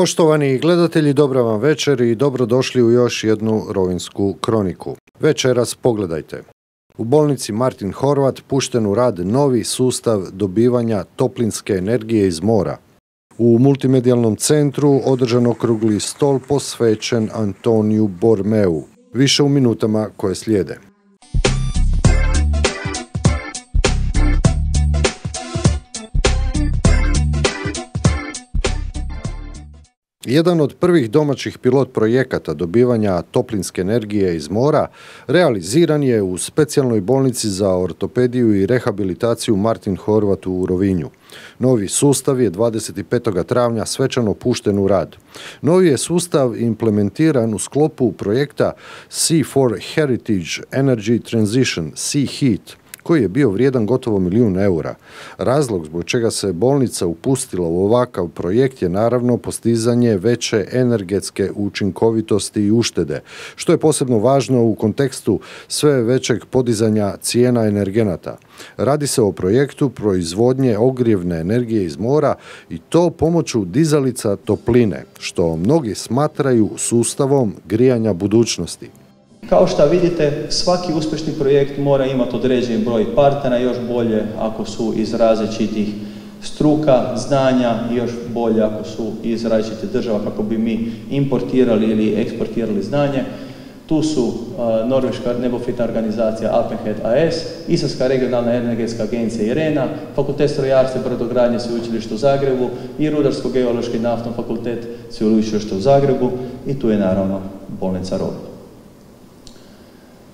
Poštovani gledatelji, dobra vam večer i dobrodošli u još jednu rovinsku kroniku. Večeras pogledajte. U bolnici Martin Horvat pušten u rad novi sustav dobivanja toplinske energije iz mora. U multimedijalnom centru održan okrugli stol posvećen Antoniju Bormeu. Više u minutama koje slijede. Jedan od prvih domaćih pilot projekata dobivanja toplinske energije iz mora realiziran je u specijalnoj bolnici za ortopediju i rehabilitaciju Martin Horvat u Rovinju. Novi sustav je 25. travnja svečano pušten u rad. Novi je sustav implementiran u sklopu projekta C4 Heritage Energy Transition, C-HEAT, koji je bio vrijedan gotovo milijun eura. Razlog zbog čega se bolnica upustila u ovakav projekt je naravno postizanje veće energetske učinkovitosti i uštede, što je posebno važno u kontekstu sve većeg podizanja cijena energenata. Radi se o projektu proizvodnje ogrijevne energije iz mora i to pomoću dizalica topline, što mnogi smatraju sustavom grijanja budućnosti. Kao što vidite, svaki uspješni projekt mora imati određeni broj partnera, još bolje ako su iz različitih struka, znanja još bolje ako su iz različitih država kako bi mi importirali ili eksportirali znanje. Tu su uh, Norveška nebofitna organizacija Alpenhead AS, Istarska regionalna energetska agencija IRENA, Fakultet strojarstva i brodogradnje Sveučilišta u Zagrebu i Rudarsko-geološki naftno fakultet Sveučilišta u Zagrebu i tu je naravno bolnica Rob.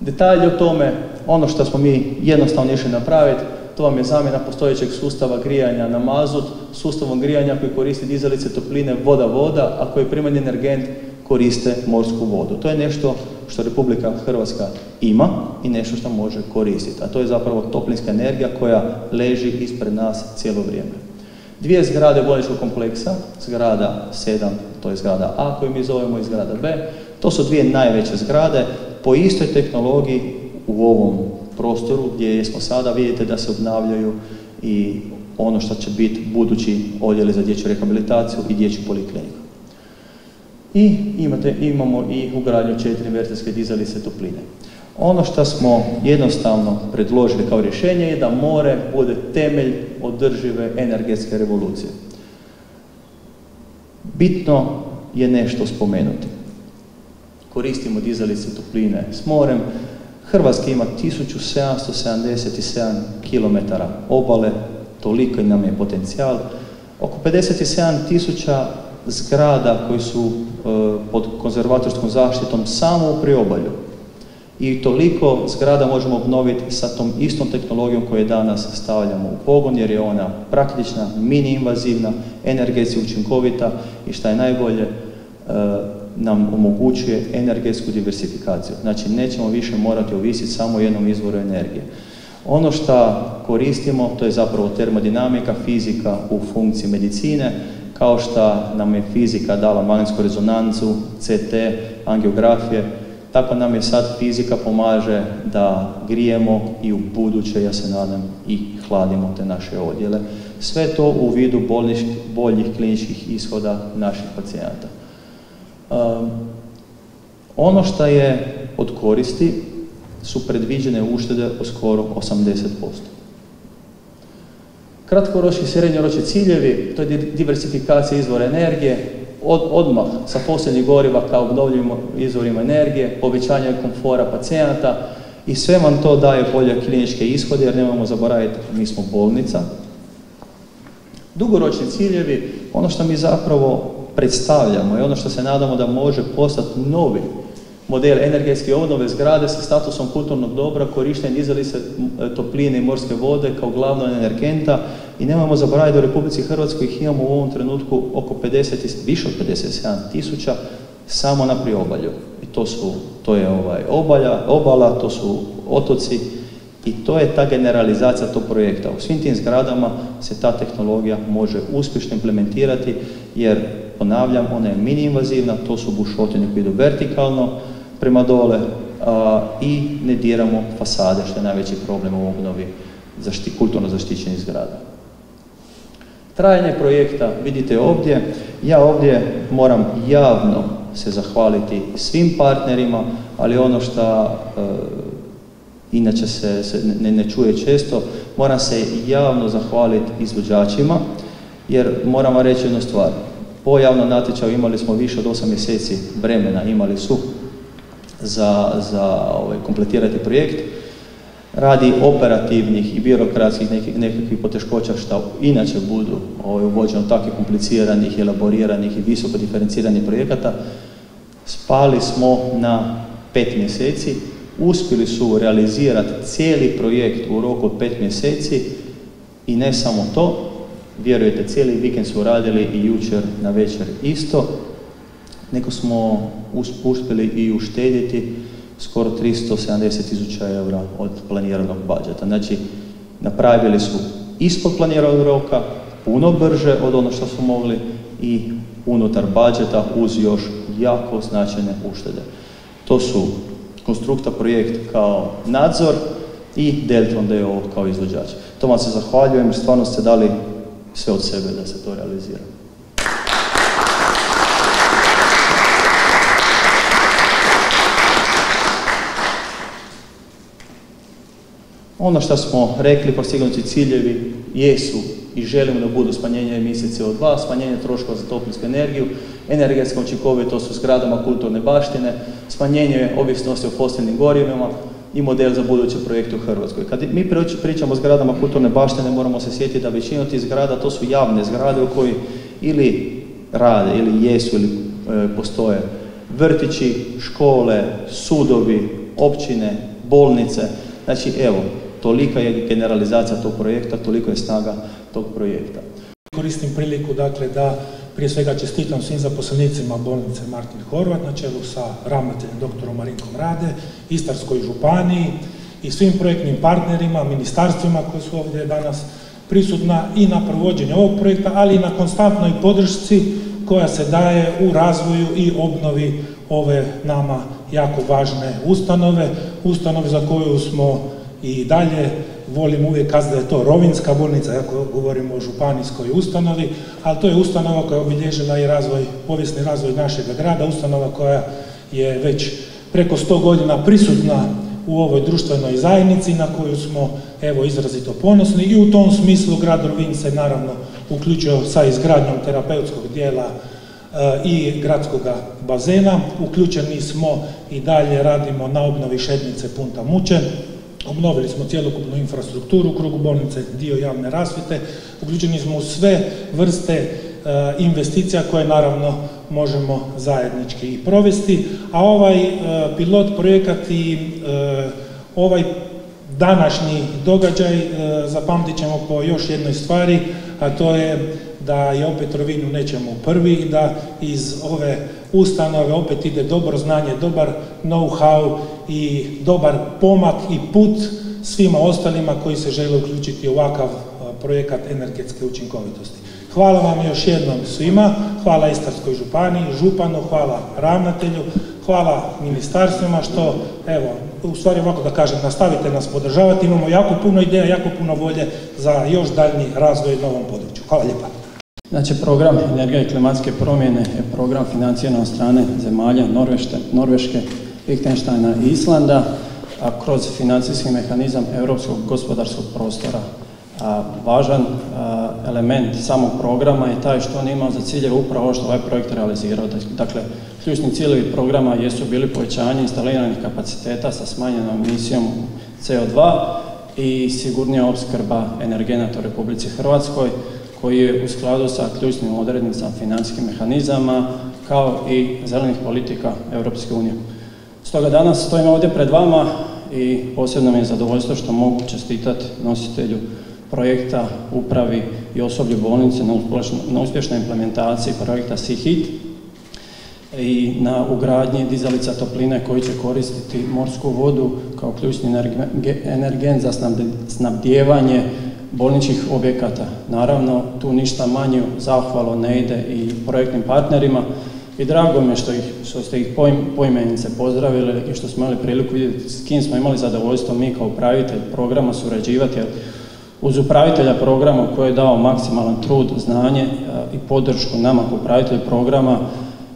Detalje o tome, ono što smo mi jednostavno išli napraviti, to vam je zamjena postojećeg sustava grijanja na mazut, sustavom grijanja koji koristi dizalice topline voda-voda, a koji primarni energent koriste morsku vodu. To je nešto što Republika Hrvatska ima i nešto što može koristiti, a to je zapravo toplinska energija koja leži ispred nas cijelo vrijeme. Dvije zgrade bolničkog kompleksa, zgrada 7, to je zgrada A koju mi zovemo i zgrada B, to su dvije najveće zgrade, po istoj tehnologiji u ovom prostoru gdje smo sada vidite da se obnavljaju i ono što će biti budući odjeli za dječju rehabilitaciju i dječju polikliniku. I imate, imamo i ugradnju četiri inverterske dizalice topline. Ono što smo jednostavno predložili kao rješenje je da more bude temelj održive energetske revolucije. Bitno je nešto spomenuti koristimo dizalice topline s morem. Hrvatska ima 1777 km obale, toliko nam je potencijal. Oko 57 tisuća zgrada koji su e, pod konzervatorskom zaštitom samo u priobalju. I toliko zgrada možemo obnoviti sa tom istom tehnologijom koju danas stavljamo u pogon jer je ona praktična, mini invazivna, energetski učinkovita i što je najbolje, e, nam omogućuje energetsku diversifikaciju. Znači nećemo više morati ovisiti samo o jednom izvoru energije. Ono što koristimo, to je zapravo termodinamika, fizika u funkciji medicine, kao što nam je fizika dala magnetsku rezonancu, CT, angiografije, tako nam je sad fizika pomaže da grijemo i u buduće, ja se nadam, i hladimo te naše odjele. Sve to u vidu boljih kliničkih ishoda naših pacijenata. Um, ono što je od koristi su predviđene uštede od skoro 80%. Kratkoročni i srednjoročni ciljevi, to je diversifikacija izvora energije, od, odmah sa posljednjih goriva kao obnovljivim izvorima energije, povećanje komfora pacijenata i sve vam to daje bolje kliničke ishode jer nemamo zaboraviti, mi smo bolnica. Dugoročni ciljevi, ono što mi zapravo predstavljamo i ono što se nadamo da može postati novi model energetske obnove zgrade sa statusom kulturnog dobra, korištenje dizalice topline i morske vode kao glavnog energenta i nemojmo zaboraviti da u Republici Hrvatskoj ih imamo u ovom trenutku oko 50, više od 57 tisuća samo na priobalju. I to su, to je ovaj obalja, obala, to su otoci i to je ta generalizacija tog projekta. U svim tim zgradama se ta tehnologija može uspješno implementirati jer ponavljam, ona je mini invazivna, to su bušotine koje idu vertikalno prema dole i ne diramo fasade, što je najveći problem u obnovi kulturno zaštićenih zgrada. Trajanje projekta vidite ovdje. Ja ovdje moram javno se zahvaliti svim partnerima, ali ono što e, inače se, se ne, ne čuje često, moram se javno zahvaliti izvođačima, jer moram vam reći jednu stvar. Po javnom natječaju imali smo više od 8 mjeseci vremena, imali su za, za ovaj, kompletirati projekt. Radi operativnih i birokratskih nekih, nekakvih poteškoća što inače budu ovaj, uvođeno takvih kompliciranih, elaboriranih i visoko diferenciranih projekata, spali smo na pet mjeseci, uspjeli su realizirati cijeli projekt u roku od pet mjeseci i ne samo to, vjerujete, cijeli vikend su radili i jučer na večer isto, nego smo uspjeli i uštedjeti skoro 370 tisuća eura od planiranog budžeta. Znači, napravili su ispod planiranog roka, puno brže od ono što su mogli i unutar budžeta uz još jako značajne uštede. To su konstrukta projekt kao nadzor i Deltron DO kao izvođač. To vam se zahvaljujem stvarno ste dali sve od sebe da se to realizira. Ono što smo rekli, postignuti ciljevi jesu i želimo da budu smanjenje emisije CO2, smanjenje troškova za toplinsku energiju, energetska učinkovitost u zgradama kulturne baštine, smanjenje ovisnosti o fosilnim gorivima i model za buduće projekte u Hrvatskoj. Kad mi pričamo o zgradama kulturne baštine, moramo se sjetiti da većina tih zgrada to su javne zgrade u koji ili rade, ili jesu, ili e, postoje vrtići, škole, sudovi, općine, bolnice. Znači, evo, tolika je generalizacija tog projekta, toliko je snaga tog projekta. Koristim priliku dakle da prije svega čestitam svim zaposlenicima bolnice Martin Horvat na čelu sa ravnateljem doktorom Marinkom Rade, Istarskoj županiji i svim projektnim partnerima, ministarstvima koji su ovdje danas prisutna i na provođenju ovog projekta, ali i na konstantnoj podršci koja se daje u razvoju i obnovi ove nama jako važne ustanove, ustanove za koju smo i dalje volim uvijek kazati da je to rovinska bolnica, ako govorimo o županijskoj ustanovi, ali to je ustanova koja je obilježila i razvoj, povijesni razvoj našeg grada, ustanova koja je već preko 100 godina prisutna u ovoj društvenoj zajednici na koju smo evo izrazito ponosni i u tom smislu grad Rovinj se naravno uključio sa izgradnjom terapeutskog dijela e, i gradskog bazena. Uključeni smo i dalje radimo na obnovi šednice Punta Mučen, Obnovili smo cjelokupnu infrastrukturu u bolnice, dio javne rasvite, uključeni smo u sve vrste e, investicija koje naravno možemo zajednički i provesti, a ovaj e, pilot projekat i e, ovaj današnji događaj zapamtit ćemo po još jednoj stvari, a to je da je opet Rovinj u prvi da iz ove ustanove opet ide dobro znanje, dobar know-how i dobar pomak i put svima ostalima koji se žele uključiti u ovakav projekat energetske učinkovitosti. Hvala vam još jednom svima, hvala Istarskoj županiji, županu, hvala ravnatelju, hvala ministarstvima što, evo, u stvari ovako da kažem, nastavite nas podržavati, imamo jako puno ideja, jako puno volje za još daljnji razvoj na ovom području. Hvala lijepa. Znači, program energije i klimatske promjene je program financiran od strane zemalja Norveške, Norveške Lichtensteina i Islanda, kroz financijski mehanizam europskog gospodarskog prostora. Važan element samog programa je taj što on ima za cilje upravo što ovaj projekt realizirao. Dakle, ključni ciljevi programa jesu bili povećanje instaliranih kapaciteta sa smanjenom emisijom CO2 i sigurnija opskrba energenata u Republici Hrvatskoj, koji je u skladu sa ključnim odrednicama financijskih mehanizama kao i zelenih politika Europske unije. Stoga danas stojimo ovdje pred vama i posebno mi je zadovoljstvo što mogu čestitati nositelju projekta, upravi i osoblju bolnice na uspješnoj implementaciji projekta SIHIT i na ugradnji dizalica topline koji će koristiti morsku vodu kao ključni energent za snabdijevanje bolničkih objekata. Naravno, tu ništa manje zahvalo ne ide i projektnim partnerima i drago mi je što, ih, što ste ih poimenice pozdravili i što smo imali priliku vidjeti s kim smo imali zadovoljstvo mi kao upravitelj programa surađivati. Jer uz upravitelja programa koji je dao maksimalan trud, znanje e, i podršku nama kao upravitelju programa,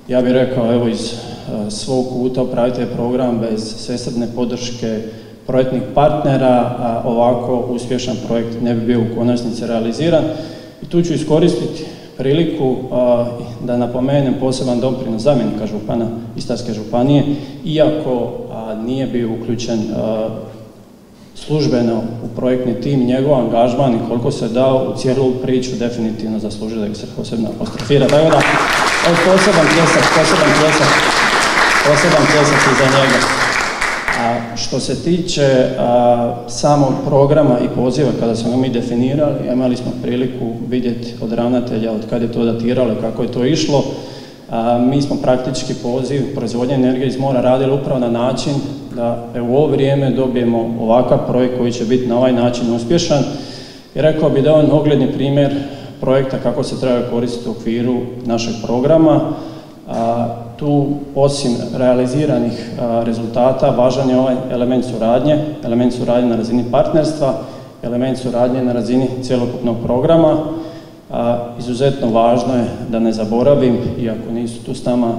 ja bih rekao evo iz e, svog kuta upravitelja programa bez svesredne podrške projektnih partnera, ovako uspješan projekt ne bi bio u konačnici realiziran. I tu ću iskoristiti priliku da napomenem poseban doprinos zamjenika župana Istarske županije, iako nije bio uključen službeno u projektni tim, njegov angažman i koliko se dao u cijelu priču definitivno zaslužuje da se posebno apostrofira. Tako da, poseban pljesak, poseban pljesak, poseban pljesak i za njega. A što se tiče samog programa i poziva, kada smo mi definirali, imali smo priliku vidjeti od ravnatelja od kada je to datiralo i kako je to išlo. A, mi smo praktički poziv proizvodnje energije iz mora radili upravo na način da u ovo vrijeme dobijemo ovakav projekt koji će biti na ovaj način uspješan. I rekao bi da je on ogledni primjer projekta kako se treba koristiti u okviru našeg programa. A, tu osim realiziranih rezultata važan je ovaj element suradnje, element suradnje na razini partnerstva, element suradnje na razini cjelokupnog programa. izuzetno važno je da ne zaboravim, iako nisu tu s nama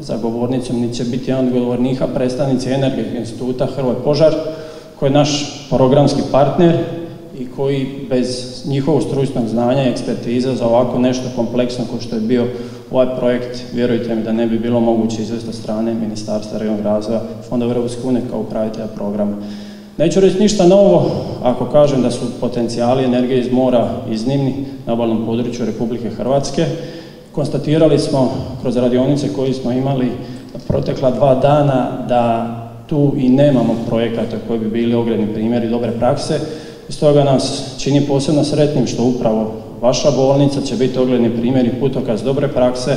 za govornicom, ni će biti jedan od govornika predstavnici Energetskog instituta Hrvoj Požar, koji je naš programski partner i koji bez njihovog stručnog znanja i ekspertiza za ovako nešto kompleksno kao što je bio ovaj projekt, vjerujte mi da ne bi bilo moguće izvesti strane Ministarstva regionalnog razvoja, Fonda Europske unije kao upravitelja programa. Neću reći ništa novo ako kažem da su potencijali energije iz mora iznimni na obalnom području Republike Hrvatske. Konstatirali smo kroz radionice koje smo imali protekla dva dana da tu i nemamo projekata koji bi bili ogledni primjeri dobre prakse. I stoga nas čini posebno sretnim što upravo vaša bolnica će biti ogledni primjer i putokaz dobre prakse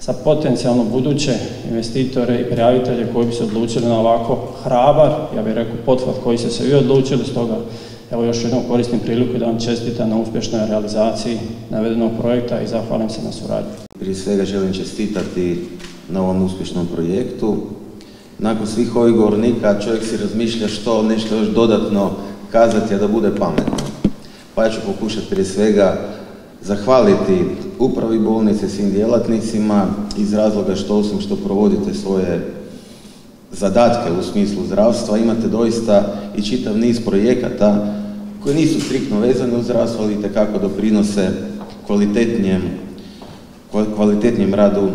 za potencijalno buduće investitore i prijavitelje koji bi se odlučili na ovako hrabar, ja bih rekao pothvat koji ste se vi odlučili, stoga evo još jednom koristim priliku da vam čestitam na uspješnoj realizaciji navedenog projekta i zahvalim se na suradnju. Prije svega želim čestitati na ovom uspješnom projektu. Nakon svih ovih govornika čovjek si razmišlja što nešto još dodatno kazati, a da bude pametno. Pa ja ću pokušati prije svega zahvaliti upravi bolnice, svim djelatnicima iz razloga što osim što provodite svoje zadatke u smislu zdravstva, imate doista i čitav niz projekata koji nisu striktno vezani uz zdravstvo, ali kako doprinose kvalitetnijem kvalitetnijem radu e,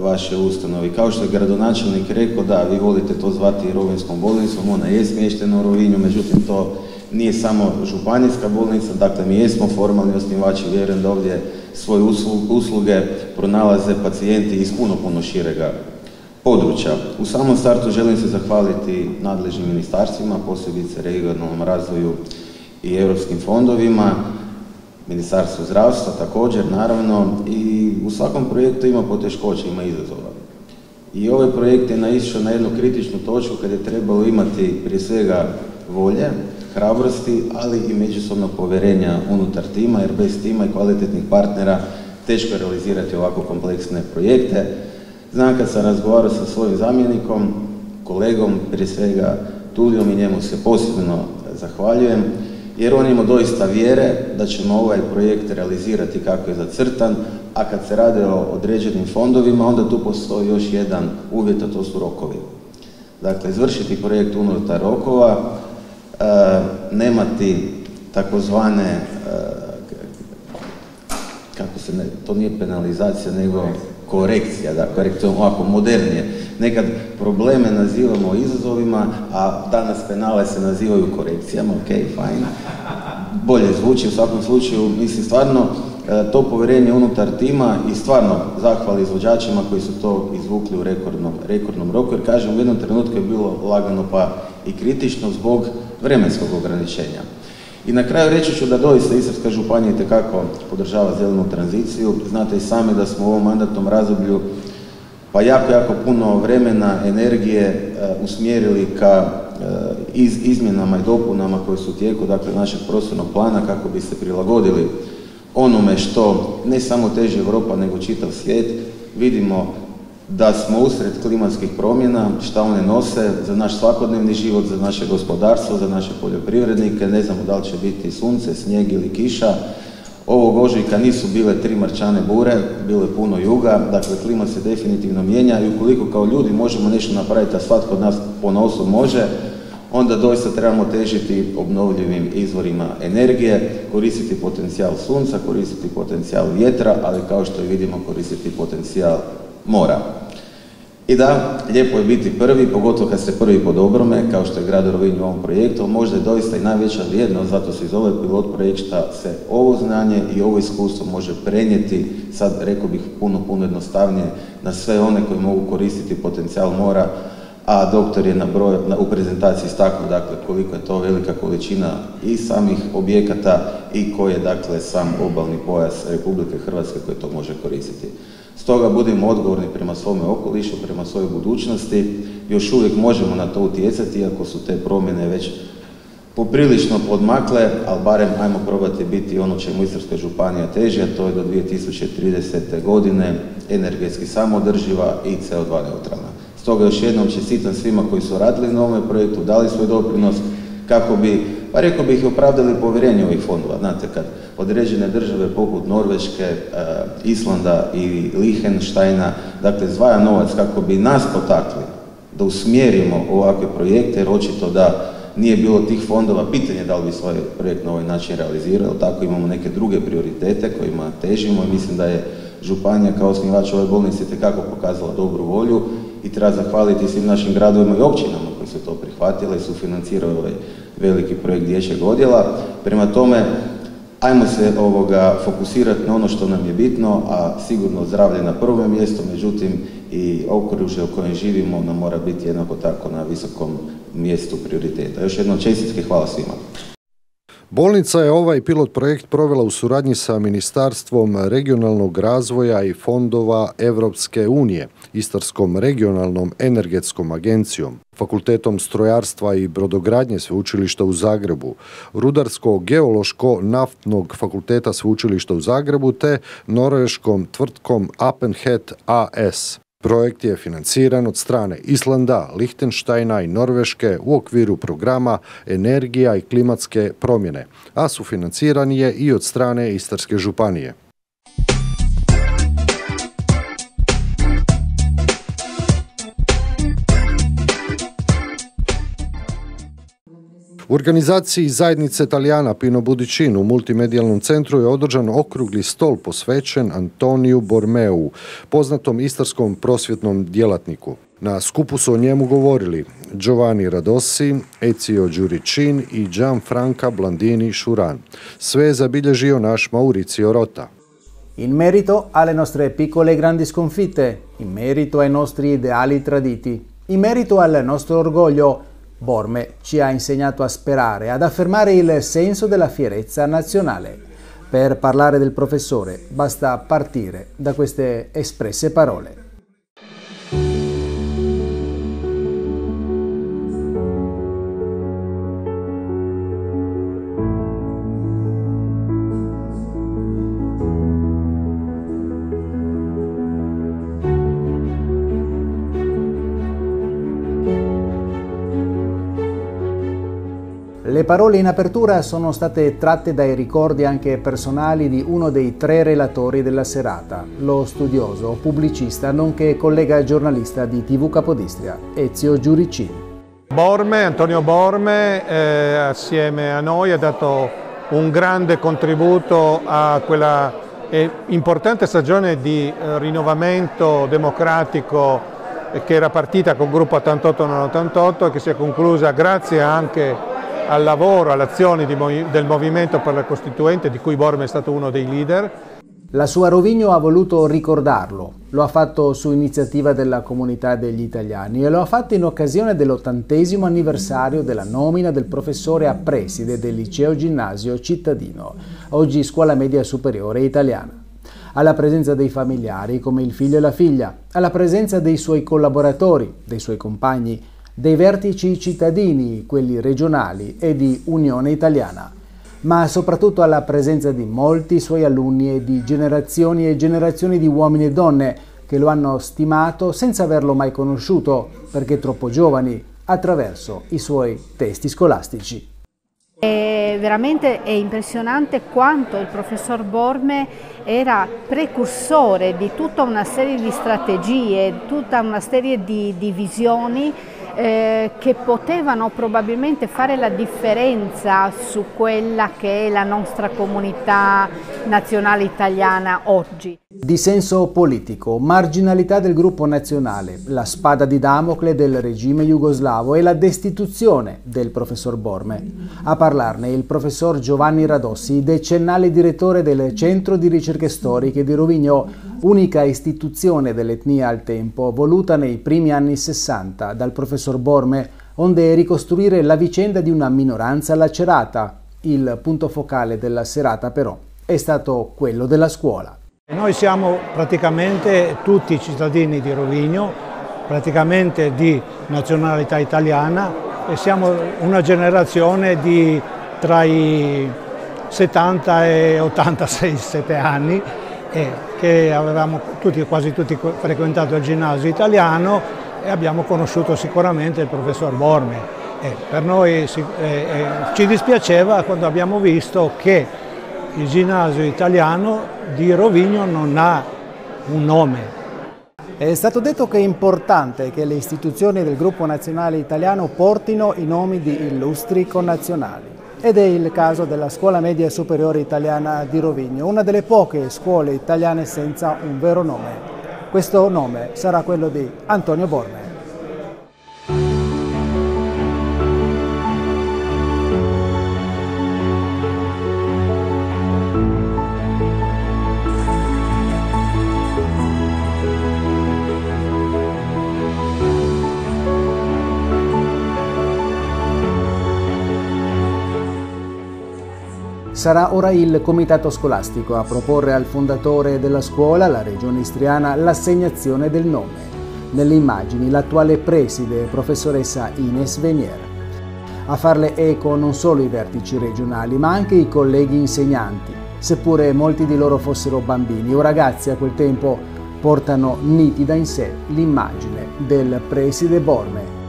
vaše ustanovi. Kao što je gradonačelnik rekao, da, vi volite to zvati Rovinskom bolnicom, ona je smještena u Rovinju, međutim to nije samo županijska bolnica, dakle mi jesmo formalni osnivači, vjerujem da ovdje svoje usluge pronalaze pacijenti iz puno, puno širega područja. U samom startu želim se zahvaliti nadležnim ministarstvima, posebice regionalnom razvoju i europskim fondovima, Ministarstvo zdravstva također, naravno, i u svakom projektu ima poteškoća, ima izazova. I ovaj projekt je naišao na jednu kritičnu točku kad je trebalo imati prije svega volje, hrabrosti, ali i međusobnog povjerenja unutar tima, jer bez tima i kvalitetnih partnera teško je realizirati ovako kompleksne projekte. Znam kad sam razgovarao sa svojim zamjenikom, kolegom, prije svega Tulijom i njemu se posebno zahvaljujem, jer on ima doista vjere da ćemo ovaj projekt realizirati kako je zacrtan, a kad se radi o određenim fondovima, onda tu postoji još jedan uvjet, a to su rokovi. Dakle, izvršiti projekt unutar rokova, nemati takozvane e, kako se ne, to nije penalizacija nego korekcija, da korekcija ovako modernije. Nekad probleme nazivamo izazovima, a danas penale se nazivaju korekcijama, ok, fajn. Bolje zvuči u svakom slučaju, mislim stvarno e, to povjerenje unutar tima i stvarno zahvali izvođačima koji su to izvukli u rekordnom, rekordnom roku, jer kažem u jednom trenutku je bilo lagano pa i kritično zbog vremenskog ograničenja. I na kraju reći ću da doista Istarska županija itekako podržava zelenu tranziciju. Znate i sami da smo u ovom mandatnom razdoblju pa jako, jako puno vremena, energije e, usmjerili ka e, izmjenama i dopunama koje su u tijeku dakle, našeg prostornog plana kako bi se prilagodili onome što ne samo teže Europa nego čitav svijet. Vidimo da smo usred klimatskih promjena, šta one nose za naš svakodnevni život, za naše gospodarstvo, za naše poljoprivrednike, ne znamo da li će biti sunce, snijeg ili kiša. Ovog ožujka nisu bile tri marčane bure, bilo je puno juga, dakle klima se definitivno mijenja i ukoliko kao ljudi možemo nešto napraviti, a svatko od nas po nosu može, onda doista trebamo težiti obnovljivim izvorima energije, koristiti potencijal sunca, koristiti potencijal vjetra, ali kao što i vidimo koristiti potencijal mora. I da, lijepo je biti prvi, pogotovo kad ste prvi po dobrome, kao što je grad Rovinj u ovom projektu, možda je doista i najveća vrijednost, zato se iz ovaj pilot projekt se ovo znanje i ovo iskustvo može prenijeti, sad rekao bih puno, puno jednostavnije, na sve one koji mogu koristiti potencijal mora, a doktor je na broj, na, u prezentaciji istaknuo dakle, koliko je to velika količina i samih objekata i koji je dakle, sam obalni pojas Republike Hrvatske koji to može koristiti. Stoga budemo odgovorni prema svome okolišu, prema svojoj budućnosti. Još uvijek možemo na to utjecati, iako su te promjene već poprilično podmakle, ali barem ajmo probati biti ono čemu Istarska županija teži, a to je do 2030. godine energetski samodrživa i CO2 neutralna. Stoga još jednom čestitam svima koji su radili na ovome projektu, dali svoj doprinos kako bi, pa rekao bih, opravdali povjerenje ovih fondova. Znate, kad određene države poput Norveške, e, Islanda i Lihenštajna, dakle, zvaja novac kako bi nas potakli da usmjerimo ovakve projekte, jer očito da nije bilo tih fondova, pitanje da li bi svoj projekt na ovaj način realizirao, tako imamo neke druge prioritete kojima težimo i mislim da je županija kao osnivač ove bolnice tekako pokazala dobru volju i treba zahvaliti svim našim gradovima i općinama koji su to prihvatili i su financirali ovaj veliki projekt dječjeg odjela. Prema tome, ajmo se ovoga fokusirati na ono što nam je bitno, a sigurno zdravlje na prvom mjestu, međutim i okružje u kojem živimo nam mora biti jednako tako na visokom mjestu prioriteta. Još jednom čestitke, hvala svima. Bolnica je ovaj pilot projekt provela u suradnji sa Ministarstvom regionalnog razvoja i fondova Europske unije, Istarskom regionalnom energetskom agencijom, Fakultetom strojarstva i brodogradnje Sveučilišta u Zagrebu, Rudarsko-geološko-naftnog fakulteta Sveučilišta u Zagrebu te norveškom tvrtkom Appenhead AS. Projekt je financiran od strane Islanda, Lichtensteina i Norveške u okviru programa Energija i klimatske promjene, a sufinanciran je i od strane Istarske županije. U organizaciji zajednice Italijana Pino Budicin u multimedijalnom centru je održan okrugli stol posvećen Antoniju Bormeu, poznatom istarskom prosvjetnom djelatniku. Na skupu su o njemu govorili Giovanni Radossi, Ezio Đuričin i Gianfranca Blandini Šuran. Sve je zabilježio naš Mauricio Rota. In merito alle nostre piccole e grandi sconfitte, in merito ai nostri ideali traditi, in merito al nostro orgoglio, Borme ci ha insegnato a sperare, ad affermare il senso della fierezza nazionale. Per parlare del professore basta partire da queste espresse parole. Le parole in apertura sono state tratte dai ricordi anche personali di uno dei tre relatori della serata, lo studioso, pubblicista, nonché collega giornalista di TV Capodistria, Ezio Giuricini. Borme, Antonio Borme, eh, assieme a noi ha dato un grande contributo a quella eh, importante stagione di eh, rinnovamento democratico che era partita con il gruppo 88-88 e che si è conclusa grazie anche al lavoro, alle azioni del Movimento per la Costituente di cui Borme è stato uno dei leader. La sua Rovigno ha voluto ricordarlo, lo ha fatto su iniziativa della comunità degli italiani e lo ha fatto in occasione dell'ottantesimo anniversario della nomina del professore a preside del liceo ginnasio cittadino, oggi scuola media superiore italiana alla presenza dei familiari come il figlio e la figlia, alla presenza dei suoi collaboratori, dei suoi compagni, dei vertici cittadini, quelli regionali e di Unione Italiana, ma soprattutto alla presenza di molti suoi alunni e di generazioni e generazioni di uomini e donne che lo hanno stimato senza averlo mai conosciuto, perché troppo giovani, attraverso i suoi testi scolastici. È veramente è impressionante quanto il professor Borme era precursore di tutta una serie di strategie, tutta una serie di, di visioni eh, che potevano probabilmente fare la differenza su quella che è la nostra comunità nazionale italiana oggi. Dissenso politico, marginalità del gruppo nazionale, la spada di Damocle del regime jugoslavo e la destituzione del professor Borme. A parlarne il professor Giovanni Radossi, decennale direttore del Centro di Ricerche Storiche di Rovigno, unica istituzione dell'etnia al tempo, voluta nei primi anni 60 dal professor Borme, onde ricostruire la vicenda di una minoranza lacerata. Il punto focale della serata però è stato quello della scuola. Noi siamo praticamente tutti cittadini di Rovigno, praticamente di nazionalità italiana e siamo una generazione di tra i 70 e 86 7 anni e che avevamo tutti, quasi tutti frequentato il ginnasio italiano e abbiamo conosciuto sicuramente il professor Borme. E per noi eh, eh, ci dispiaceva quando abbiamo visto che il ginnasio italiano di Rovigno non ha un nome. È stato detto che è importante che le istituzioni del gruppo nazionale italiano portino i nomi di illustri connazionali. Ed è il caso della Scuola Media Superiore Italiana di Rovigno, una delle poche scuole italiane senza un vero nome. Questo nome sarà quello di Antonio Borne. Sarà ora il comitato scolastico a proporre al fondatore della scuola, la regione istriana, l'assegnazione del nome. Nelle immagini l'attuale preside, professoressa Ines Venier. A farle eco non solo i vertici regionali, ma anche i colleghi insegnanti, seppure molti di loro fossero bambini o ragazzi a quel tempo, portano nitida in sé l'immagine del preside Borme,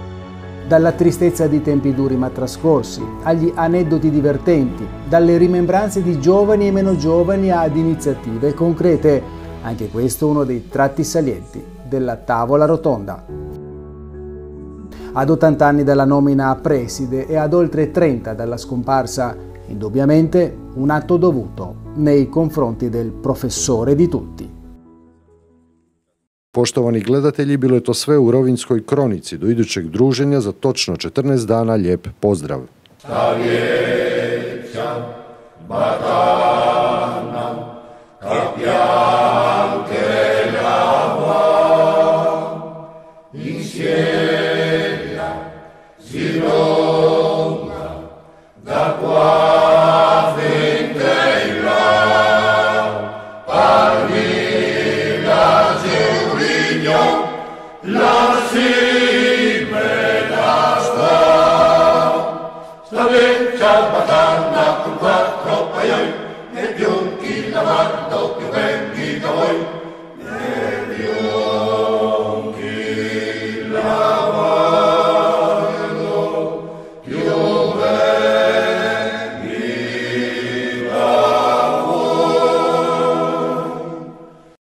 dalla tristezza di tempi duri ma trascorsi, agli aneddoti divertenti, dalle rimembranze di giovani e meno giovani ad iniziative concrete. Anche questo uno dei tratti salienti della tavola rotonda. Ad 80 anni dalla nomina a preside e ad oltre 30 dalla scomparsa, indubbiamente un atto dovuto nei confronti del professore di tutti. Poštovani gledatelji, bilo je to sve u Rovinskoj kronici. Do idućeg druženja za točno 14 dana lijep pozdrav. con